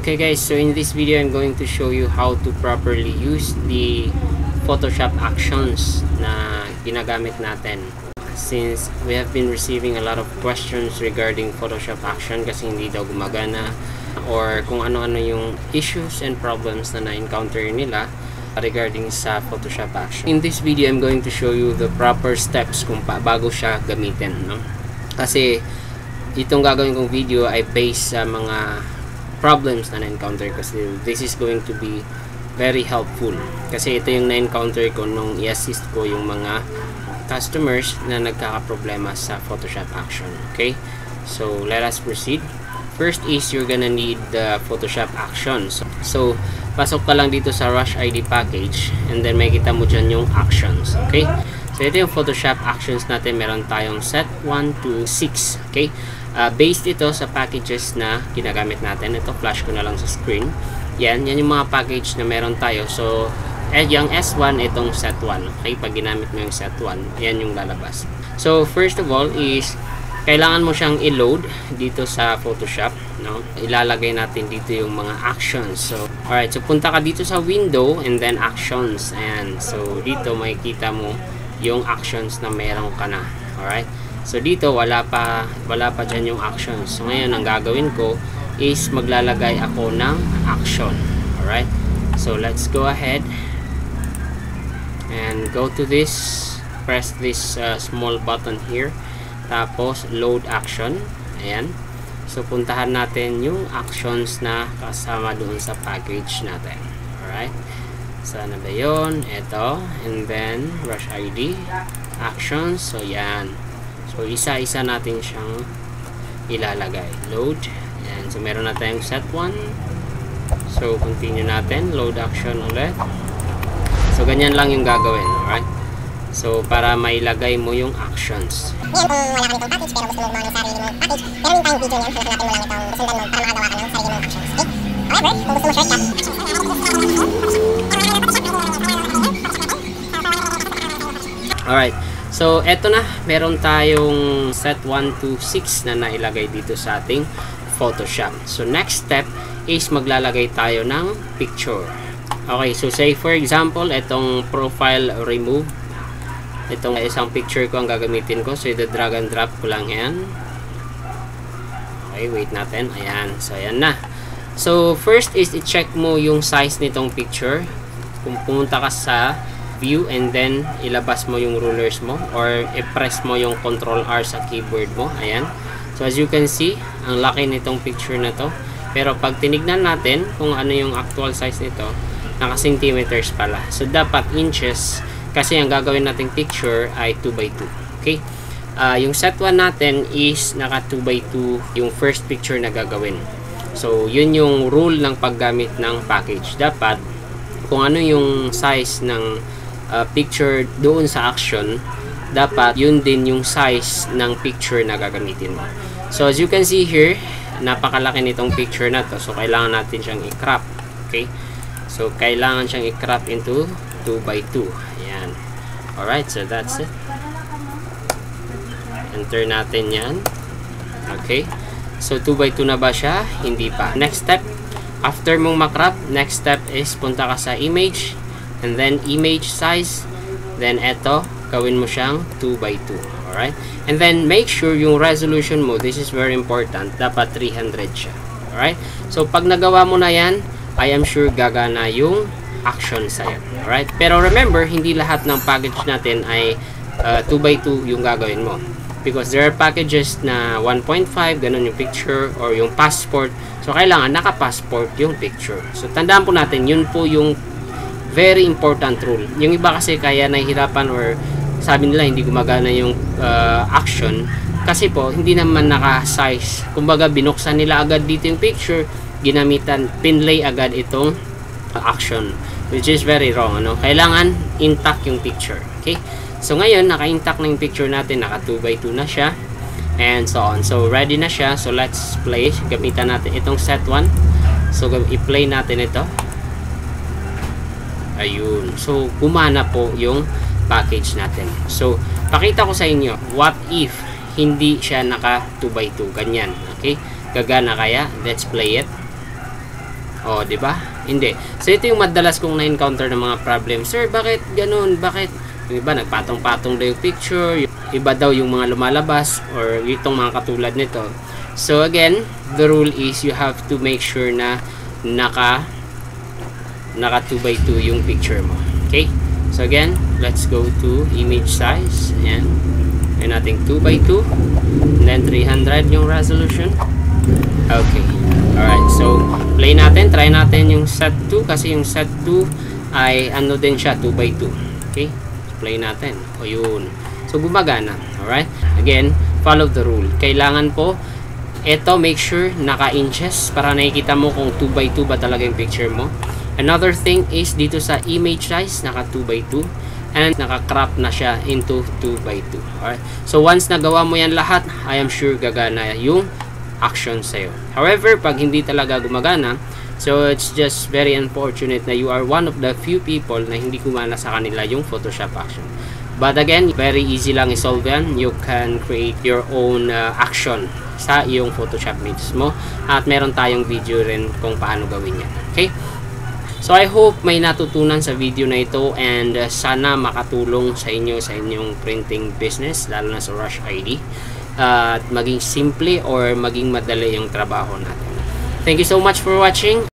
Okay guys, so in this video I'm going to show you how to properly use the Photoshop actions na ginagamit natin. Since we have been receiving a lot of questions regarding Photoshop action kasi hindi daw gumagana or kung ano-ano yung issues and problems na na-encounter nila regarding sa Photoshop action. In this video, I'm going to show you the proper steps kung pa bago siya gamitin. No? Kasi itong gagawin kong video ay based sa mga problems na na-encounter ko. So, this is going to be very helpful. Kasi ito yung na-encounter ko nung i-assist ko yung mga customers na nagkakaproblema sa Photoshop Action. Okay? So, let us proceed. First is you're gonna need the Photoshop Actions. So, pasok ka lang dito sa Rush ID package and then may kita mo dyan yung actions. Okay? So, ito yung Photoshop Actions natin. Meron tayong set 1 to 6. Okay? Uh, based ito sa packages na ginagamit natin. Ito, flash ko na lang sa screen. Yan, yan yung mga package na meron tayo. So, eh, yung S1, itong set 1. Okay, pag ginamit mo yung set 1, yan yung lalabas. So, first of all is, kailangan mo siyang i-load dito sa Photoshop. No? Ilalagay natin dito yung mga actions. So, alright, so punta ka dito sa window and then actions. Ayan, so dito makikita mo yung actions na meron ka na. Alright, So dito wala pa wala pa diyan yung action. So ngayon ang gagawin ko is maglalagay ako ng action. All right? So let's go ahead and go to this press this uh, small button here. Tapos load action. Ayan. So puntahan natin yung actions na kasama doon sa package natin. All right? Sana ba 'yon? Ito and then rush ID actions. So yan. So, isa-isa natin siyang ilalagay. Load. Ayan. So, meron na tayong set 1. So, continue natin. Load action ulit. So, ganyan lang yung gagawin. Alright? So, para mailagay mo yung actions. Ngayon, kung wala ka nitong package pero gusto mo gumawa ng sarili mong package, meron din tayong video niyan. Hanapin mo lang itong sundan mo para makagawa ka ng sarili mong actions. Okay? However, kung gusto mo shortcut, Alright. So, eto na. Meron tayong set 1 to 6 na nailagay dito sa ating Photoshop. So, next step is maglalagay tayo ng picture. Okay, so say for example, itong profile remove. Itong isang picture ko ang gagamitin ko. So, ito drag and drop ko lang yan. Okay, wait natin. Ayan. So, ayan na. So, first is i-check mo yung size nitong picture. Kung pumunta ka sa view and then ilabas mo yung rulers mo or i-press mo yung control R sa keyboard mo. Ayan. So as you can see, ang laki nitong picture na to. Pero pag tinignan natin kung ano yung actual size nito, naka centimeters pala. So dapat inches kasi ang gagawin nating picture ay 2x2. Okay? Uh, yung set 1 natin is naka 2x2 yung first picture na gagawin. So yun yung rule ng paggamit ng package. Dapat kung ano yung size ng uh, picture doon sa action, dapat yun din yung size ng picture na gagamitin mo. So, as you can see here, napakalaki nitong picture na to. So, kailangan natin siyang i-crop. Okay? So, kailangan siyang i-crop into 2 by 2 Ayan. Alright, so that's it. Enter natin yan. Okay? So, 2 by 2 na ba siya? Hindi pa. Next step, after mong makrop, next step is punta ka sa image, and then image size then eto gawin mo siyang 2 by 2 alright? And then make sure yung resolution mo this is very important dapat 300 siya alright? So pag nagawa mo na yan I am sure gagana yung action sa'yo alright? Pero remember hindi lahat ng package natin ay uh, 2 by 2 yung gagawin mo. Because there are packages na 1.5 ganun yung picture or yung passport. So kailangan naka-passport yung picture. So tandaan po natin yun po yung very important rule. Yung iba kasi kaya nahihirapan or sabi nila hindi gumagana yung uh, action kasi po hindi naman naka-size. Kumbaga binuksan nila agad dito yung picture, ginamitan, pinlay agad itong action which is very wrong. Ano? Kailangan intact yung picture. Okay? So ngayon, naka-intact na yung picture natin, naka 2 by 2 na siya and so on. So ready na siya. So let's play. Gamitan natin itong set 1. So i-play natin ito. Ayun. So, gumana po yung package natin. So, pakita ko sa inyo, what if hindi siya naka 2x2, ganyan. Okay? Gagana kaya? Let's play it. O, di ba? Hindi. So, ito yung madalas kong na-encounter ng mga problem. Sir, bakit ganun? Bakit? Yung iba, nagpatong-patong daw yung picture. Iba daw yung mga lumalabas or itong mga katulad nito. So, again, the rule is you have to make sure na naka naka 2x2 yung picture mo. Okay? So, again, let's go to image size. Ayan. Ayan natin 2x2. And then 300 yung resolution. Okay. Alright. So, play natin. Try natin yung set 2 kasi yung set 2 ay ano din siya 2x2. Okay? Play natin. O yun. So, gumagana. Alright? Again, follow the rule. Kailangan po ito, make sure naka-inches para nakikita mo kung 2x2 ba talaga yung picture mo. Another thing is dito sa image size, naka 2x2 and naka-crop na siya into 2x2. Alright? So, once nagawa mo yan lahat, I am sure gagana yung action sa'yo. However, pag hindi talaga gumagana, so it's just very unfortunate na you are one of the few people na hindi gumana sa kanila yung Photoshop action. But again, very easy lang i-solve yan. You can create your own uh, action sa iyong Photoshop mismo. At meron tayong video rin kung paano gawin yan. Okay? So I hope may natutunan sa video na ito and uh, sana makatulong sa inyo sa inyong printing business lalo na sa Rush ID uh, at maging simple or maging madali yung trabaho natin. Thank you so much for watching